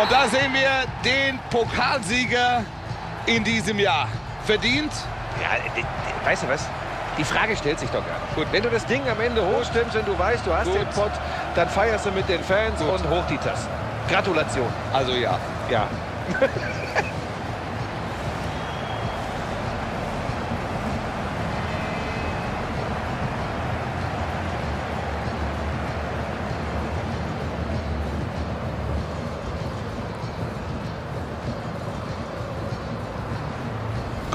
Und da sehen wir den Pokalsieger in diesem Jahr. Verdient? Ja, weißt du was? Die Frage stellt sich doch gar nicht. Gut, wenn du das Ding am Ende hochstimmst, wenn du weißt, du hast Gut. den Pott, dann feierst du mit den Fans Gut. und hoch die Tassen. Gratulation. Also ja. Ja.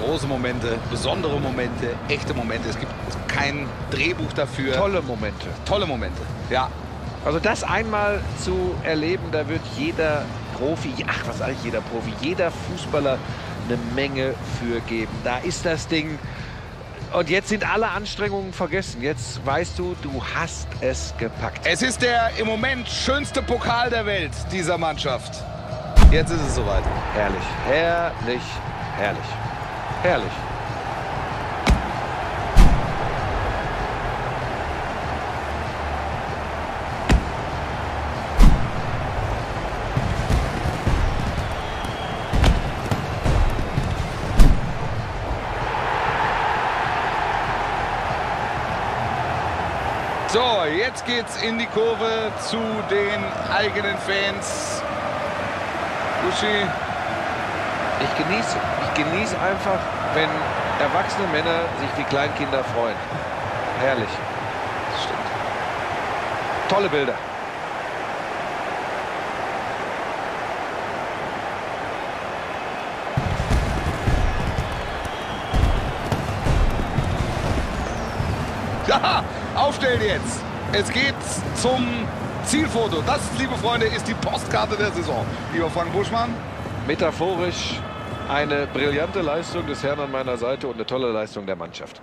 Große Momente, besondere Momente, echte Momente. Es gibt kein Drehbuch dafür. Tolle Momente. Tolle Momente. Ja. Also das einmal zu erleben, da wird jeder Profi, ach was sag ich, jeder Profi, jeder Fußballer eine Menge für geben. Da ist das Ding. Und jetzt sind alle Anstrengungen vergessen. Jetzt weißt du, du hast es gepackt. Es ist der im Moment schönste Pokal der Welt dieser Mannschaft. Jetzt ist es soweit. Herrlich, herrlich, herrlich, herrlich. So, jetzt geht's in die Kurve zu den eigenen Fans. Uschi, Ich genieße, ich genieße einfach, wenn erwachsene Männer sich wie Kleinkinder freuen. Herrlich. stimmt. Tolle Bilder. Ja, aufstellen jetzt. Es geht zum Zielfoto. Das, liebe Freunde, ist die Postkarte der Saison. Lieber Frank Buschmann, Metaphorisch eine brillante Leistung des Herrn an meiner Seite und eine tolle Leistung der Mannschaft.